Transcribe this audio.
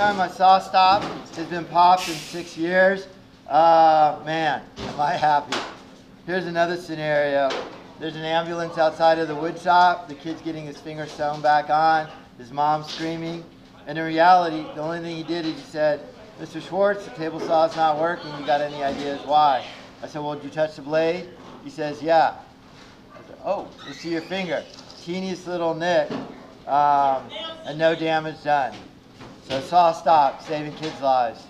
time my SawStop has been popped in six years. Uh, man, am I happy. Here's another scenario. There's an ambulance outside of the wood shop. The kid's getting his finger sewn back on. His mom's screaming. And in reality, the only thing he did is he said, Mr. Schwartz, the table saw is not working. You got any ideas why? I said, well, did you touch the blade? He says, yeah. I said, oh, let's see your finger. Teeniest little nick, um, and no damage done. So SawStop, saving kids' lives.